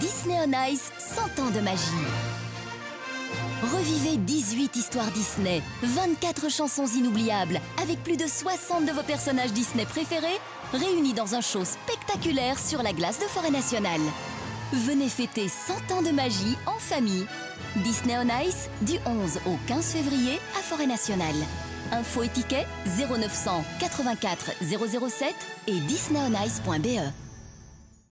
Disney on Ice 100 ans de magie. Revivez 18 histoires Disney, 24 chansons inoubliables, avec plus de 60 de vos personnages Disney préférés, réunis dans un show spectaculaire sur la glace de Forêt Nationale. Venez fêter 100 ans de magie en famille. Disney on Ice du 11 au 15 février à Forêt Nationale. Info et ticket 0900 84 007 et disneyonice.be.